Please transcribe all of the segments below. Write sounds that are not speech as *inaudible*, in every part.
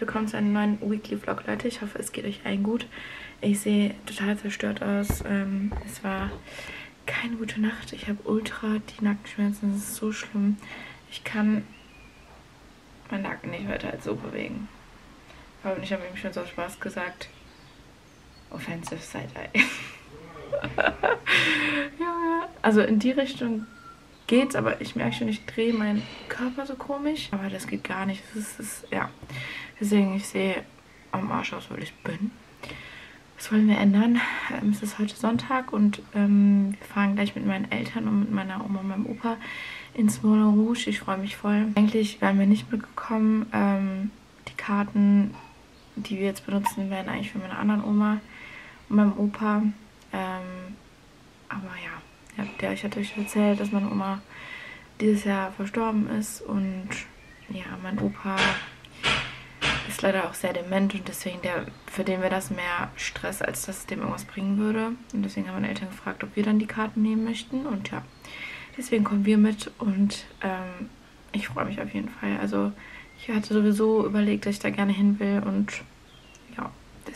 herzlich willkommen zu einem neuen Weekly Vlog, Leute. Ich hoffe, es geht euch allen gut. Ich sehe total zerstört aus. Ähm, es war keine gute Nacht. Ich habe ultra die Nackenschmerzen. Das ist so schlimm. Ich kann meinen Nacken nicht weiter als so bewegen. Aber ich habe ihm schon so Spaß gesagt. Offensive Side-Eye. *laughs* ja, also in die Richtung geht's, aber ich merke schon, ich drehe meinen Körper so komisch. Aber das geht gar nicht. Das ist, das, ja. Deswegen, ich sehe am Arsch aus, weil ich bin. Was wollen wir ändern? Ähm, es ist heute Sonntag und ähm, wir fahren gleich mit meinen Eltern und mit meiner Oma und meinem Opa ins Moulin Rouge. Ich freue mich voll. Eigentlich wären wir nicht mitgekommen. Ähm, die Karten, die wir jetzt benutzen, werden eigentlich für meine anderen Oma und meinem Opa. Ähm, aber ja, ja, der, ich hatte euch erzählt, dass meine Oma dieses Jahr verstorben ist und ja, mein Opa ist leider auch sehr dement und deswegen der, für den wäre das mehr Stress, als dass es dem irgendwas bringen würde. Und deswegen haben meine Eltern gefragt, ob wir dann die Karten nehmen möchten. Und ja, deswegen kommen wir mit und ähm, ich freue mich auf jeden Fall. Also ich hatte sowieso überlegt, dass ich da gerne hin will und ja,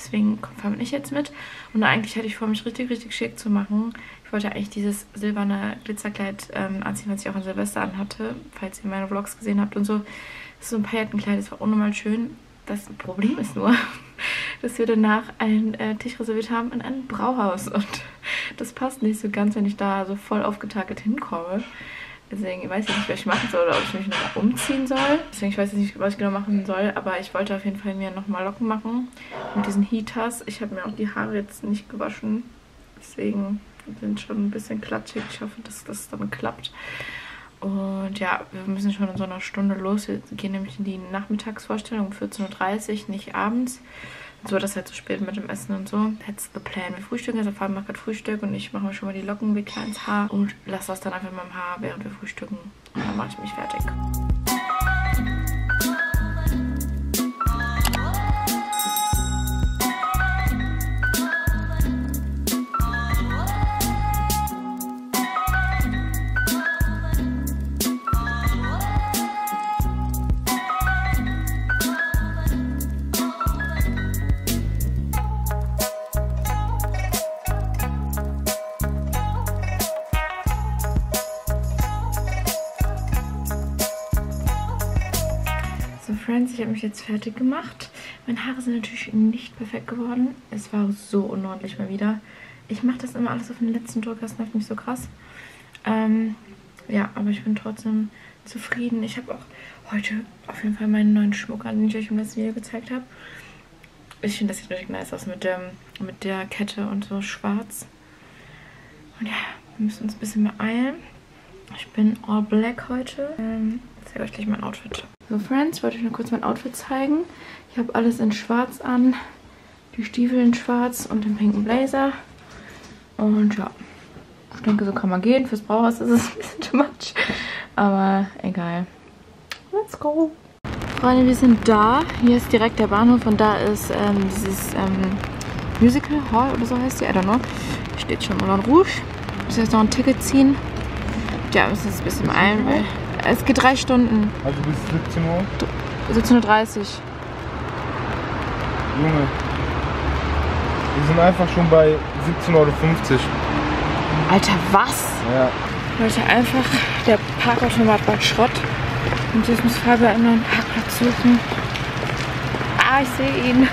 deswegen fahre ich jetzt mit. Und eigentlich hatte ich vor, mich richtig, richtig schick zu machen. Ich wollte eigentlich dieses silberne Glitzerkleid ähm, anziehen, was ich auch an Silvester anhatte, falls ihr meine Vlogs gesehen habt und so. Das ist so ein Paillettenkleid, das war unnormal schön. Das Problem ist nur, *laughs* dass wir danach einen äh, Tisch reserviert haben in einem Brauhaus. Und das passt nicht so ganz, wenn ich da so voll aufgetakelt hinkomme. Deswegen weiß ich nicht, was ich machen soll oder ob ich mich noch umziehen soll. Deswegen ich weiß ich nicht, was ich genau machen soll. Aber ich wollte auf jeden Fall mir nochmal Locken machen mit diesen Heaters. Ich habe mir auch die Haare jetzt nicht gewaschen. Deswegen sind schon ein bisschen klatschig. Ich hoffe, dass das dann klappt. Und ja, wir müssen schon in so einer Stunde los. Wir gehen nämlich in die Nachmittagsvorstellung um 14.30 Uhr, nicht abends. So das halt so spät mit dem Essen und so. That's the plan. Wir frühstücken, also Fabian macht gerade Frühstück und ich mache mir schon mal die Lockenwickler ins Haar und lasse das dann einfach in meinem Haar, während wir frühstücken. Und dann mache ich mich fertig. Friends, ich habe mich jetzt fertig gemacht. Meine Haare sind natürlich nicht perfekt geworden. Es war so unordentlich mal wieder. Ich mache das immer alles auf den letzten Druck, das nervt mich so krass. Ähm, ja, aber ich bin trotzdem zufrieden. Ich habe auch heute auf jeden Fall meinen neuen Schmuck an, den ich euch im letzten Video gezeigt habe. Ich finde, das sieht richtig nice aus mit, dem, mit der Kette und so schwarz. Und ja, wir müssen uns ein bisschen beeilen. Ich bin all black heute. Ähm, ich zeige euch gleich mein Outfit. So, Friends, wollte ich nur kurz mein Outfit zeigen. Ich habe alles in schwarz an. Die Stiefel in schwarz und den pinken Blazer. Und ja, ich denke, so kann man gehen. Fürs Brauhaus ist es *laughs* ein bisschen too much. Aber egal. Let's go. Freunde, wir sind da. Hier ist direkt der Bahnhof und da ist ähm, dieses ähm, Musical Hall oder so heißt die. I don't know. Steht schon Moulin Rouge. Muss jetzt noch ein Ticket ziehen. Ja, wir müssen jetzt ein bisschen beeilen, weil es geht drei Stunden. Also bis 17 Uhr? 17.30 Uhr. Junge. Wir sind einfach schon bei 17.50 Uhr. Alter, was? Ja. Leute, einfach, der Parkautomat war Schrott. Und jetzt muss Fabian einen neuen Parkplatz suchen. Ah, ich sehe ihn.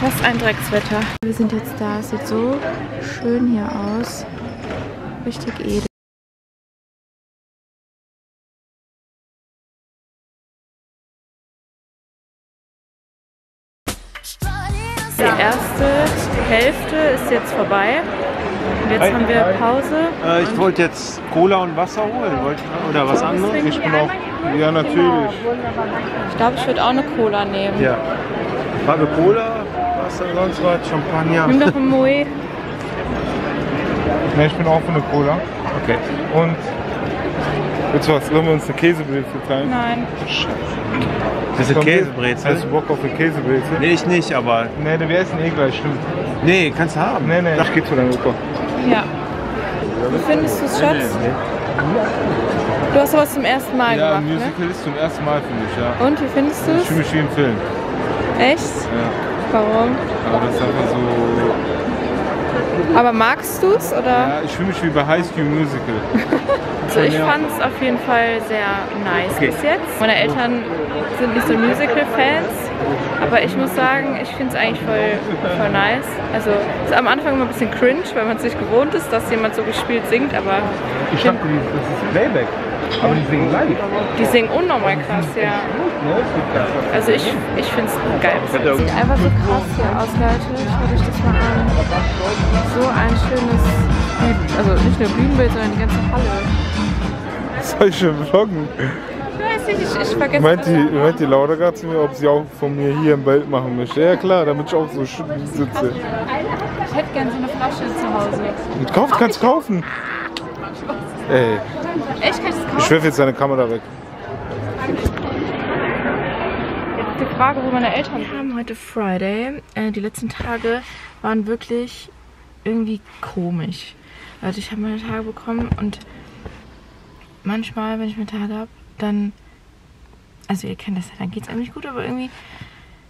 Was ein Dreckswetter. Wir sind jetzt da. Es sieht so schön hier aus. Richtig edel. Jetzt vorbei. Und jetzt haben wir Pause. Äh, ich wollte jetzt Cola und Wasser holen. Wollt, oder was anderes? Ich bin auch. Ja, natürlich. Ich glaube, ich würde auch eine Cola nehmen. Ja. Habe Cola, Wasser, sonst was, Champagner. Nimm doch ein Moe. Ne, ich bin auch für eine Cola. Okay. Und. Willst du was? Sollen wir uns eine Käsebrezel teilen? Nein. Scheiße. Das ist eine Käsebrezel. Hast du Bock auf eine Käsebrezel? Nee, ich nicht, aber. Nee, wir essen eh gleich, stimmt. Nee, kannst du haben. Nee, nee. Ach, geht zu deinem Opa. Ja. Wie findest du es, Schatz? Nee, nee. Du hast sowas zum ersten Mal Ja, gemacht, ne? Musical ist zum ersten Mal, finde ich, ja. Und, wie findest du Ich es? fühle mich wie im Film. Echt? Ja. Warum? Aber das ist einfach so. Aber magst du es, oder? Ja, ich fühle mich wie bei High School Musical. *laughs* Also ich fand es auf jeden Fall sehr nice bis jetzt. Meine Eltern sind nicht so Musical-Fans, aber ich muss sagen, ich finde es eigentlich voll, voll nice. Also es ist am Anfang immer ein bisschen cringe, weil man es nicht gewohnt ist, dass jemand so gespielt singt, aber Ich dachte, das ist Playback. Aber die singen live. die singen unnormal krass, ja. Also ich, ich finde es geil. Sieht einfach so krass hier aus, Leute. Schaut euch das mal an. So ein schönes, also nicht nur Bühnenbild, sondern die ganze Halle. Soll ich schon vloggen? Ich weiß nicht, ich, ich vergesse Meint die, meint die Laura gerade zu mir, ob sie auch von mir hier im Bild machen möchte? Ja klar, damit ich auch so schön sitze. Ich hätte gerne so eine Flasche zu Hause. Kauf, kannst kaufen. Ey, Echt, kann ich das ich kaufen? werfe jetzt deine Kamera weg. Jetzt die Frage, wo meine Eltern Wir haben heute Friday. Äh, die letzten Tage waren wirklich irgendwie komisch. Also ich habe meine Tage bekommen und manchmal, wenn ich meine Tage habe, dann... Also ihr kennt das ja, dann geht es einem nicht gut, aber irgendwie...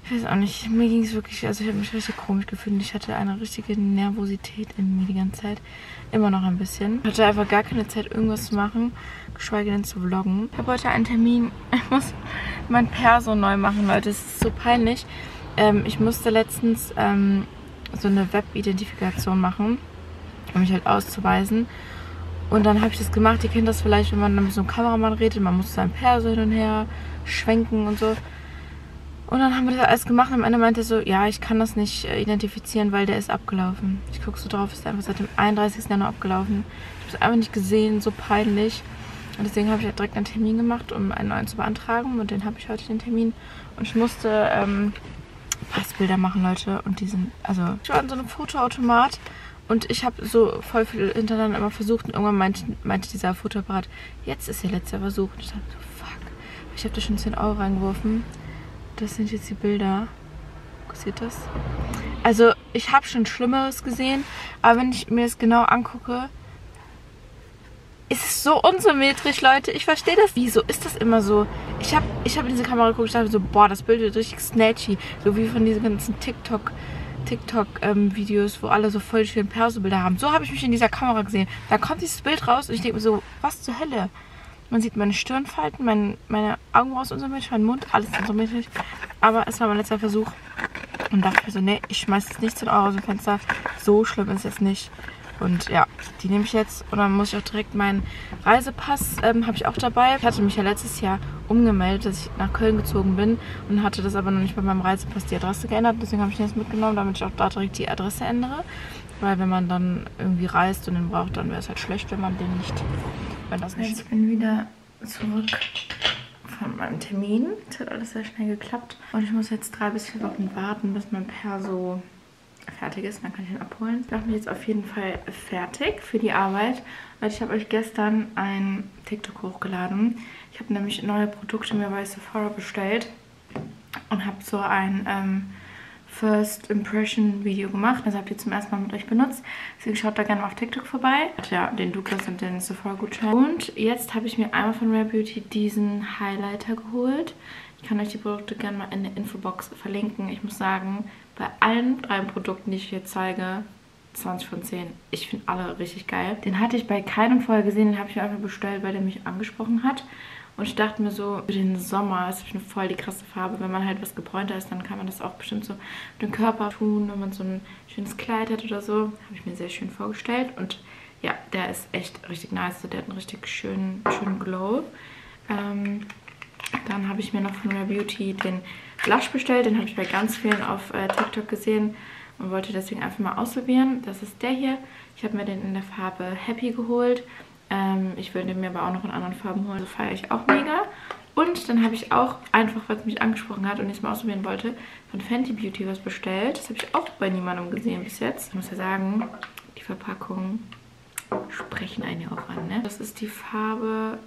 Ich weiß auch nicht, mir ging es wirklich, also ich habe mich richtig komisch gefühlt. Ich hatte eine richtige Nervosität in mir die ganze Zeit. Immer noch ein bisschen. Ich hatte einfach gar keine Zeit, irgendwas zu machen, geschweige denn zu vloggen. Ich habe heute einen Termin. *laughs* Ich muss mein Perso neu machen, Leute. Das ist so peinlich. Ähm, ich musste letztens ähm, so eine Web-Identifikation machen, um mich halt auszuweisen. Und dann habe ich das gemacht. Ihr kennt das vielleicht, wenn man mit so einem Kameramann redet. Man muss sein Perso hin und her schwenken und so. Und dann haben wir das alles gemacht am Ende meinte er so, ja, ich kann das nicht äh, identifizieren, weil der ist abgelaufen. Ich gucke so drauf, ist einfach seit dem 31. Januar abgelaufen. Ich habe es einfach nicht gesehen, so peinlich. Und deswegen habe ich halt direkt einen Termin gemacht, um einen neuen zu beantragen. Und den habe ich heute den Termin. Und ich musste ähm, Passbilder machen, Leute. Und die sind, also, ich war in so einem Fotoautomat. Und ich habe so voll viel hintereinander immer versucht. Und irgendwann meinte, meinte dieser Fotoapparat, jetzt ist ihr letzter Versuch. Und ich dachte so, fuck. Ich habe da schon 10 Euro reingeworfen. Das sind jetzt die Bilder. Seht das? Also, ich habe schon Schlimmeres gesehen, aber wenn ich mir das genau angucke, ist es so unsymmetrisch, Leute. Ich verstehe das. Wieso ist das immer so? Ich habe ich hab in diese Kamera geguckt und dachte so, boah, das Bild wird richtig snatchy. So wie von diesen ganzen TikTok, TikTok-Videos, wo alle so voll schöne Perso-Bilder haben. So habe ich mich in dieser Kamera gesehen. Da kommt dieses Bild raus und ich denke mir so, was zur Hölle? Man sieht meine Stirnfalten, mein, meine Augenbrauen sind unsymmetrisch, mein Mund, alles unsymmetrisch. Aber es war mein letzter Versuch. Und dachte mir so, nee, ich schmeiß jetzt nicht 10 Euro aus dem Fenster. So schlimm ist es nicht. Und ja, die nehme ich jetzt. Und dann muss ich auch direkt meinen Reisepass, ähm, habe ich auch dabei. Ich hatte mich ja letztes Jahr umgemeldet, dass ich nach Köln gezogen bin. Und hatte das aber noch nicht bei meinem Reisepass die Adresse geändert. Deswegen habe ich den jetzt mitgenommen, damit ich auch da direkt die Adresse ändere. Weil wenn man dann irgendwie reist und den braucht, dann wäre es halt schlecht, wenn man den nicht, wenn das nicht. Ich bin wieder zurück von meinem Termin. Es hat alles sehr schnell geklappt. Und ich muss jetzt drei bis vier Wochen warten, bis mein Perso fertig ist. Dann kann ich ihn abholen. Ich mache mich jetzt auf jeden Fall fertig für die Arbeit. Weil ich habe euch gestern ein TikTok hochgeladen. Ich habe nämlich neue Produkte mir bei Sephora bestellt. Und habe so ein ähm, First Impression Video gemacht. Das habt ihr zum ersten Mal mit euch benutzt. Deswegen schaut da gerne mal auf TikTok vorbei. Ja, den Douglas und den Sephora Gutschein. Und jetzt habe ich mir einmal von Rare Beauty diesen Highlighter geholt. Ich kann euch die Produkte gerne mal in der Infobox verlinken. Ich muss sagen, bei allen drei Produkten, die ich hier zeige, 20 von 10. Ich finde alle richtig geil. Den hatte ich bei keinem vorher gesehen. Den habe ich mir einfach bestellt, weil der mich angesprochen hat. Und ich dachte mir so, für den Sommer ist das voll die krasse Farbe. Wenn man halt was gebräunter ist, dann kann man das auch bestimmt so mit dem Körper tun, wenn man so ein schönes Kleid hat oder so. Habe ich mir sehr schön vorgestellt. Und ja, der ist echt richtig nice. Der hat einen richtig schönen, schönen Glow. Ähm, dann habe ich mir noch von Rare Beauty den Blush bestellt. Den habe ich bei ganz vielen auf äh, TikTok gesehen und wollte deswegen einfach mal ausprobieren. Das ist der hier. Ich habe mir den in der Farbe Happy geholt. Ähm, ich würde mir aber auch noch in anderen Farben holen. Das feiere ich auch mega. Und dann habe ich auch einfach, weil es mich angesprochen hat und ich es mal ausprobieren wollte, von Fenty Beauty was bestellt. Das habe ich auch bei niemandem gesehen bis jetzt. Ich muss ja sagen, die Verpackungen sprechen einen ja auch an. Ne? Das ist die Farbe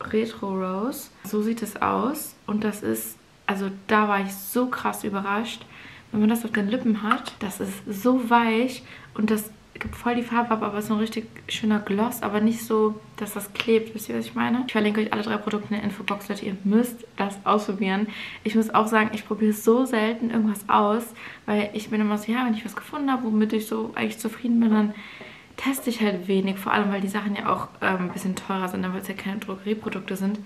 Retro Rose. So sieht es aus. Und das ist, also da war ich so krass überrascht. Wenn man das auf den Lippen hat, das ist so weich und das gibt voll die Farbe ab, aber es ist ein richtig schöner Gloss, aber nicht so, dass das klebt. Wisst ihr, was ich meine? Ich verlinke euch alle drei Produkte in der Infobox, Leute. Ihr müsst das ausprobieren. Ich muss auch sagen, ich probiere so selten irgendwas aus, weil ich bin immer so, ja, wenn ich was gefunden habe, womit ich so eigentlich zufrieden bin, dann teste ich halt wenig. Vor allem, weil die Sachen ja auch ähm, ein bisschen teurer sind, weil es ja keine Drogerieprodukte sind.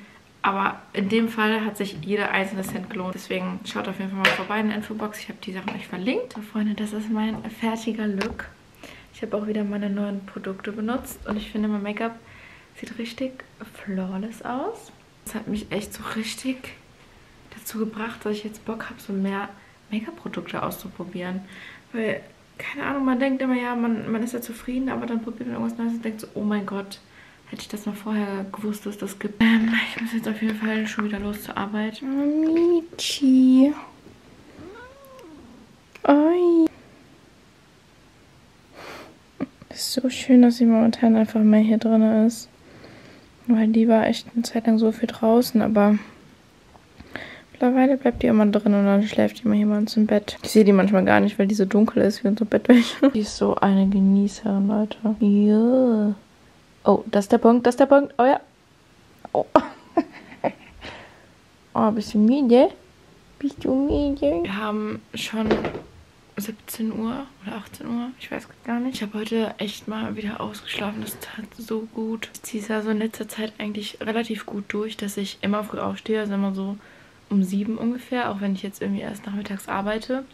Aber in dem Fall hat sich jeder einzelne Cent gelohnt. Deswegen schaut auf jeden Fall mal vorbei in der Infobox. Ich habe die Sachen euch verlinkt. So, Freunde, das ist mein fertiger Look. Ich habe auch wieder meine neuen Produkte benutzt. Und ich finde, mein Make-up sieht richtig flawless aus. Das hat mich echt so richtig dazu gebracht, dass ich jetzt Bock habe, so mehr Make-up-Produkte auszuprobieren. Weil, keine Ahnung, man denkt immer, ja, man, man ist ja zufrieden, aber dann probiert man irgendwas Neues und denkt so, oh mein Gott, Hätte ich das mal vorher gewusst, dass das gibt. Ähm, ich muss jetzt auf jeden Fall schon wieder los zur Arbeit. Michi. Oi. Ist so schön, dass sie momentan einfach mehr hier drin ist. Weil die war echt eine Zeit lang so viel draußen, aber mittlerweile bleibt die immer drin und dann schläft die immer uns im Bett. Ich sehe die manchmal gar nicht, weil die so dunkel ist wie unsere Bettwäsche. Die ist so eine Genießerin, Leute. Ja. Oh, das ist der Punkt, das ist der Punkt. Oh ja. Oh. *laughs* oh, bist du müde? Bist du müde? Wir haben schon 17 Uhr oder 18 Uhr, ich weiß gar nicht. Ich habe heute echt mal wieder ausgeschlafen, das tat so gut. Ich ziehe es ja so in letzter Zeit eigentlich relativ gut durch, dass ich immer früh aufstehe, also immer so um sieben ungefähr, auch wenn ich jetzt irgendwie erst nachmittags arbeite,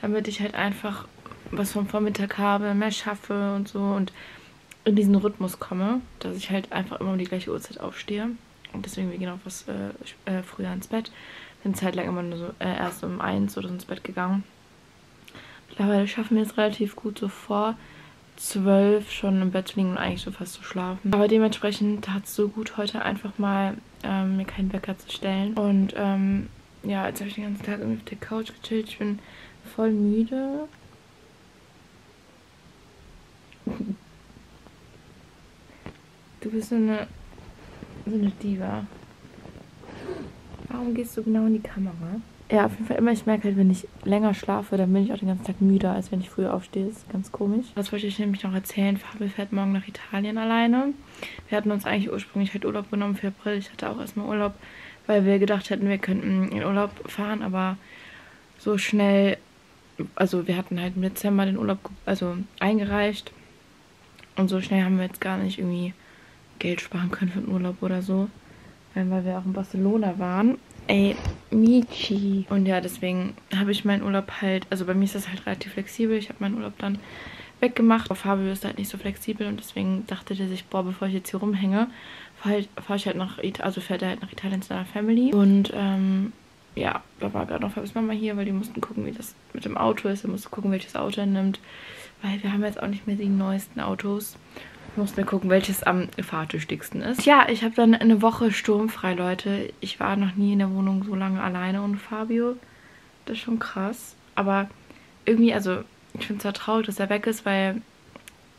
damit ich halt einfach was vom Vormittag habe, mehr schaffe und so und in diesen Rhythmus komme, dass ich halt einfach immer um die gleiche Uhrzeit aufstehe. Und deswegen, wir gehen auch was äh, äh, früher ins Bett. Bin Zeit lang immer nur so, äh, erst um eins oder so ins Bett gegangen. Mittlerweile schaffen wir es relativ gut, so vor zwölf schon im Bett zu liegen und eigentlich so fast zu schlafen. Aber dementsprechend tat es so gut, heute einfach mal ähm, mir keinen Wecker zu stellen. Und ähm, ja, jetzt habe ich den ganzen Tag irgendwie auf der Couch gechillt. Ich bin voll müde. Du bist so eine, so eine Diva. Warum gehst du genau in die Kamera? Ja, auf jeden Fall immer. Ich merke halt, wenn ich länger schlafe, dann bin ich auch den ganzen Tag müder, als wenn ich früher aufstehe. Das ist ganz komisch. Das wollte ich nämlich noch erzählen. Fabi fährt morgen nach Italien alleine. Wir hatten uns eigentlich ursprünglich halt Urlaub genommen für April. Ich hatte auch erstmal Urlaub, weil wir gedacht hätten, wir könnten in Urlaub fahren, aber so schnell, also wir hatten halt im Dezember den Urlaub also eingereicht und so schnell haben wir jetzt gar nicht irgendwie Geld sparen können für den Urlaub oder so. Weil wir auch in Barcelona waren. Ey, Michi. Und ja, deswegen habe ich meinen Urlaub halt, also bei mir ist das halt relativ flexibel. Ich habe meinen Urlaub dann weggemacht. Auf Fabio ist halt nicht so flexibel und deswegen dachte der sich, boah, bevor ich jetzt hier rumhänge, fahre halt, fahr ich halt nach Italien, also fährt er halt nach Italien zu seiner Family. Und ähm, ja, da war gerade noch Fabios Mama hier, weil die mussten gucken, wie das mit dem Auto ist. Er musste gucken, welches Auto er nimmt. Weil wir haben jetzt auch nicht mehr die neuesten Autos. Ich muss mir gucken, welches am fahrtüchtigsten ist. Ja, ich habe dann eine Woche sturmfrei, Leute. Ich war noch nie in der Wohnung so lange alleine ohne Fabio. Das ist schon krass. Aber irgendwie, also ich finde es zwar traurig, dass er weg ist, weil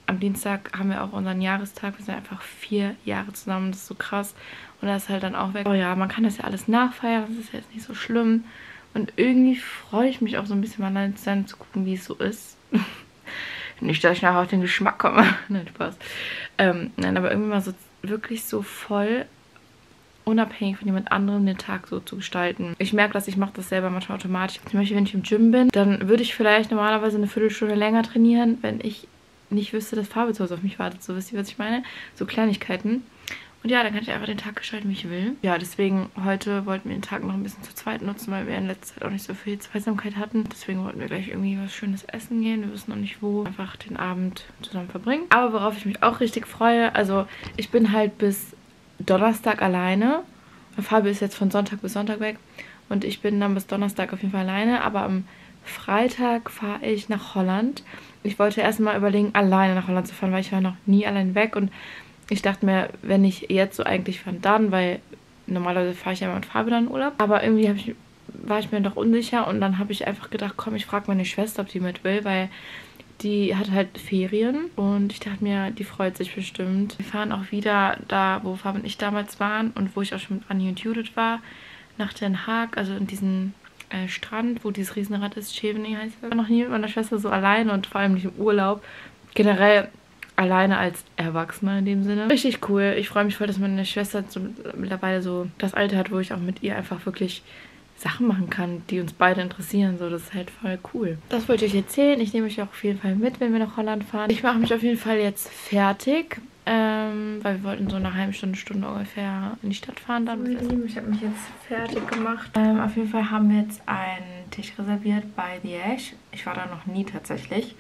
am Dienstag haben wir auch unseren Jahrestag. Wir sind einfach vier Jahre zusammen. Das ist so krass. Und er ist halt dann auch weg. Oh ja, man kann das ja alles nachfeiern. Das ist ja jetzt nicht so schlimm. Und irgendwie freue ich mich auch so ein bisschen mal dann zu gucken, wie es so ist. *laughs* Nicht, dass ich nachher auf den Geschmack komme. *laughs* nein, Spaß. Ähm, nein, aber irgendwie mal so wirklich so voll unabhängig von jemand anderem den Tag so zu gestalten. Ich merke, dass ich mache das selber manchmal automatisch. Zum Beispiel, wenn ich im Gym bin, dann würde ich vielleicht normalerweise eine Viertelstunde länger trainieren, wenn ich nicht wüsste, dass Farbe zu Hause auf mich wartet. So wisst ihr, was ich meine? So Kleinigkeiten. Und ja, dann kann ich einfach den Tag gestalten, wie ich will. Ja, deswegen heute wollten wir den Tag noch ein bisschen zu zweit nutzen, weil wir in letzter Zeit auch nicht so viel Zweisamkeit hatten. Deswegen wollten wir gleich irgendwie was Schönes essen gehen. Wir wissen noch nicht wo. Einfach den Abend zusammen verbringen. Aber worauf ich mich auch richtig freue, also ich bin halt bis Donnerstag alleine. Fabio ist jetzt von Sonntag bis Sonntag weg. Und ich bin dann bis Donnerstag auf jeden Fall alleine. Aber am Freitag fahre ich nach Holland. Ich wollte erstmal überlegen, alleine nach Holland zu fahren, weil ich war noch nie allein weg und ich dachte mir, wenn ich jetzt so eigentlich fahre, dann, weil normalerweise fahre ich ja immer mit Farbe dann in Urlaub. Aber irgendwie ich, war ich mir doch unsicher und dann habe ich einfach gedacht, komm, ich frage meine Schwester, ob die mit will, weil die hat halt Ferien und ich dachte mir, die freut sich bestimmt. Wir fahren auch wieder da, wo Fabi und ich damals waren und wo ich auch schon mit Annie und Judith war, nach Den Haag, also in diesen äh, Strand, wo dieses Riesenrad ist, Schevening heißt das. Ich war noch nie mit meiner Schwester so allein und vor allem nicht im Urlaub. generell alleine als Erwachsener in dem Sinne. Richtig cool. Ich freue mich voll, dass meine Schwester so mittlerweile so das Alter hat, wo ich auch mit ihr einfach wirklich Sachen machen kann, die uns beide interessieren. So, das ist halt voll cool. Das wollte ich euch erzählen. Ich nehme euch auch auf jeden Fall mit, wenn wir nach Holland fahren. Ich mache mich auf jeden Fall jetzt fertig. Ähm, weil wir wollten so eine halbe Stunde, Stunde ungefähr in die Stadt fahren. Dann. Ich habe mich jetzt fertig gemacht. Ähm, auf jeden Fall haben wir jetzt einen Tisch reserviert bei The Ash. Ich war da noch nie tatsächlich.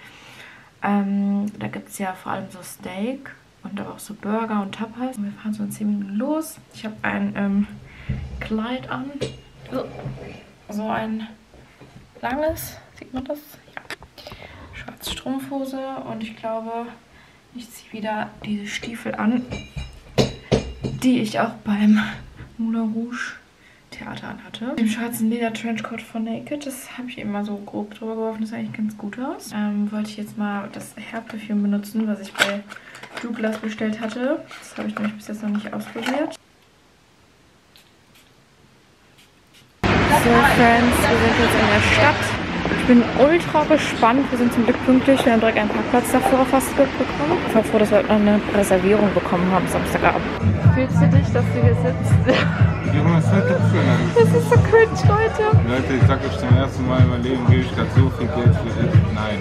Ähm, da gibt es ja vor allem so Steak und aber auch so Burger und Tapas. Und wir fahren so in 10 Minuten los. Ich habe ein ähm, Kleid an. So ein langes, sieht man das? Ja. Schwarze Strumpfhose und ich glaube, ich ziehe wieder diese Stiefel an, die ich auch beim Moulin Rouge Theater anhatte. Dem schwarzen Leder-Trenchcoat von Naked. Das habe ich immer so grob drüber geworfen. Das sah eigentlich ganz gut aus. Ähm, wollte ich jetzt mal das Hair Perfume benutzen, was ich bei Douglas bestellt hatte. Das habe ich nämlich bis jetzt noch nicht ausprobiert. So, Friends, wir sind jetzt in der Stadt. Ich bin ultra gespannt. Wir sind zum Glück pünktlich. Wir haben direkt einen Parkplatz davor fast bekommen. Ich war froh, dass wir heute noch eine Reservierung bekommen haben Samstagabend. Fühlst du dich, dass du hier sitzt? Junge, was soll das denn? Das ist so cringe, Leute. Leute, ich sag euch zum ersten Mal in meinem Leben, gebe ich gerade so viel Geld für Essen. Nein.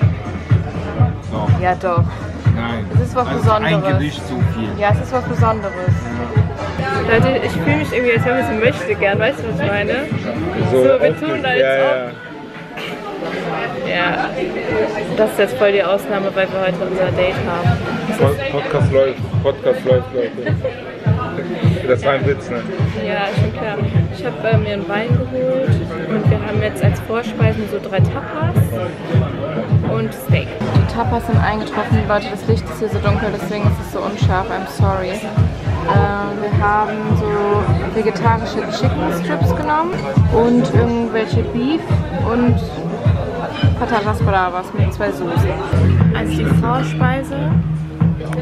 Doch. Ja, doch. Nein. Es ist was also Besonderes. Ein Gericht so viel. Ja, es ist was Besonderes. Leute, ich fühle mich irgendwie, als wenn wir so möchte gern. Weißt du, was ich meine? So, wir aufge- tun als ja, ja. ob. Ja. Das ist jetzt voll die Ausnahme, weil wir heute unser Date haben. Pod- Podcast läuft, Podcast läuft, Leute. Das war ein Witz, ne? Ja, schon klar. Ich habe äh, mir einen Wein geholt und wir haben jetzt als Vorspeisen so drei Tapas und Steak. Die Tapas sind eingetroffen, Leute. Das Licht ist hier so dunkel, deswegen ist es so unscharf. I'm sorry. Äh, wir haben so vegetarische Chicken Strips genommen und irgendwelche Beef und Patatas Bravas mit zwei Soßen. Also die Vorspeise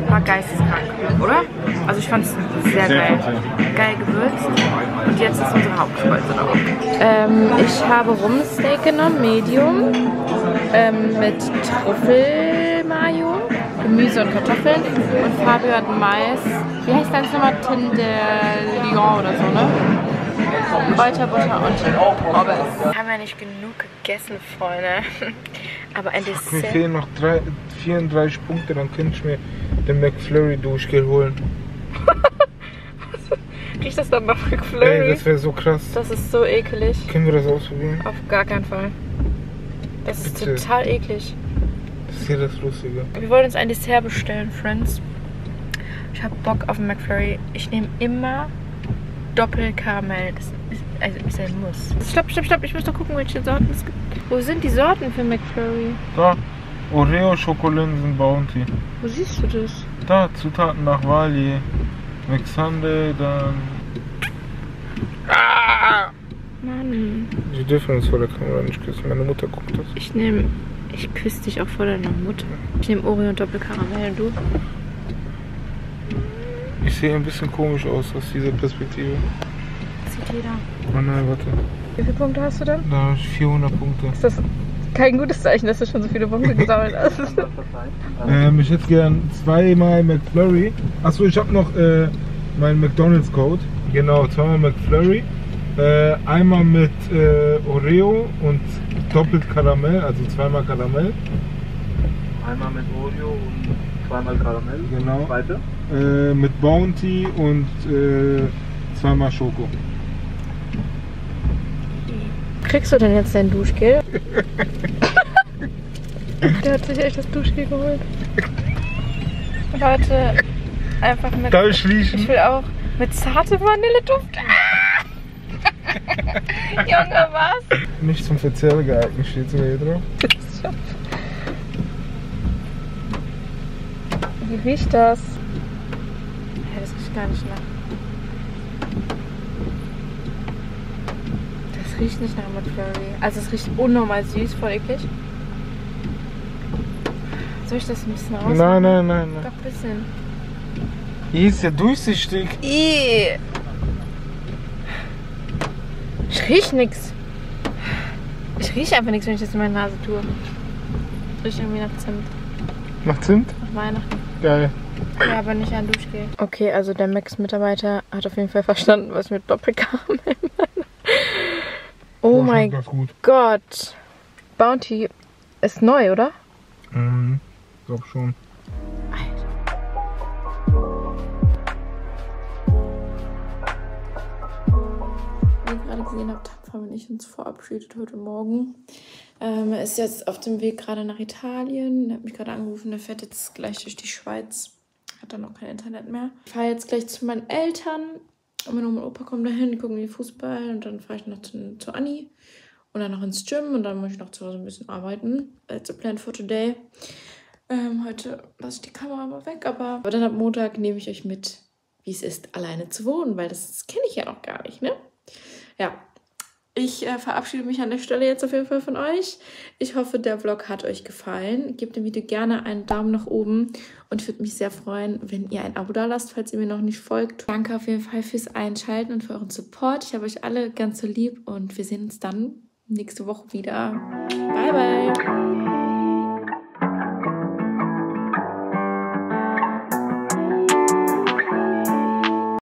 war geisteskrank, oder? Also ich fand es sehr, geil. Geil gewürzt. Und jetzt ist unsere Hauptspeise drauf. Ähm, ich habe Rumsteak genommen, Medium, ähm, mit Trüffelmayo, Gemüse und Kartoffeln. Und Fabio hat Mais. Wie heißt dein nochmal? Tin de Lion oder so, ne? Kräuterbutter und Pommes. Haben wir nicht genug gegessen, Freunde. *laughs* Aber ein Mir Dessert. fehlen noch drei, 34 Punkte, dann könnte ich mir den McFlurry Duschgel holen. *laughs* Riecht das dann nach Ey, McFlurry? das wäre so krass. Das ist so eklig. Können wir das ausprobieren? Auf gar keinen Fall. Das ist Bitte. total eklig. Das ist hier das Lustige. Wir wollen uns ein Dessert bestellen, Friends. Ich habe Bock auf einen McFlurry. Ich nehme immer Doppelkaramell. Das ist, also ist ein Muss. Stopp, stopp, stopp. Ich muss doch gucken, welche Sorten es gibt. Wo sind die Sorten für McFlurry? Da, Oreo Schokolinsen Bounty. Wo siehst du das? Da, Zutaten nach Wahl je. Mixande, dann. Mann. Die dürfen uns vor der Kamera nicht küssen. Meine Mutter guckt das. Ich nehme. Ich küsse dich auch vor deiner Mutter. Ich nehme Oreo und Doppelkaramell. Und du? Sehe ein bisschen komisch aus aus dieser Perspektive. Das sieht jeder. Oh nein, warte. Wie viele Punkte hast du denn? Da habe ich 400 Punkte. Ist das kein gutes Zeichen, dass du schon so viele Punkte gesammelt hast? *laughs* Ähm, ich hätte gern zweimal McFlurry. Achso, ich habe noch äh, meinen McDonalds-Code. Genau, zweimal McFlurry. Äh, einmal mit äh, Oreo und doppelt Karamell, also zweimal Karamell. Einmal mit Oreo und zweimal Karamell. Genau. Weiter. Äh, mit Bounty und äh, zweimal Schoko. Kriegst du denn jetzt dein Duschgel? *laughs* Der hat sich echt das Duschgel geholt. Leute, einfach mit. Darf ich? Ich will auch mit zarte Vanilleduft. Ah! *laughs* Junge, was? Nicht zum Verzehr geeignet, steht sogar hier drauf. *laughs* Wie riecht das? Ja, das riecht gar nicht nach. Das riecht nicht nach McFlurry. Also es riecht unnormal süß, voll eklig. Soll ich das ein bisschen raus? Nein, nein, nein, Doch nein. ein bisschen. Hier ist ja durchsichtig. Ich riech nix. Ich rieche einfach nichts, wenn ich das in meine Nase tue. Riecht irgendwie nach Zimt. Nach Zimt? Nach Weihnachten. Geil. Ja, aber nicht ein Duschgel. Okay, also der Max-Mitarbeiter hat auf jeden Fall verstanden, was mit Doppelkaramell meine. Oh War schon mein. Gott. Bounty ist neu, oder? Mhm. Glaub schon. Wie ihr gerade gesehen habt, haben ich uns verabschiedet heute Morgen. Ähm, er ist jetzt auf dem Weg gerade nach Italien. Er hat mich gerade angerufen, er fährt jetzt gleich durch die Schweiz. Hat dann noch kein Internet mehr. Ich fahre jetzt gleich zu meinen Eltern. Und meine Oma und Opa kommen dahin, gucken die Fußball. Und dann fahre ich noch zu, zu Anni. Und dann noch ins Gym. Und dann muss ich noch zu Hause ein bisschen arbeiten. That's a plan for today. Ähm, heute lasse ich die Kamera mal weg. Aber, aber dann ab Montag nehme ich euch mit, wie es ist, alleine zu wohnen. Weil das kenne ich ja noch gar nicht, ne? Ja, ich äh, verabschiede mich an der Stelle jetzt auf jeden Fall von euch. Ich hoffe, der Vlog hat euch gefallen. Gebt dem Video gerne einen Daumen nach oben und ich würde mich sehr freuen, wenn ihr ein Abo da lasst, falls ihr mir noch nicht folgt. Danke auf jeden Fall fürs Einschalten und für euren Support. Ich habe euch alle ganz so lieb und wir sehen uns dann nächste Woche wieder. Bye, bye.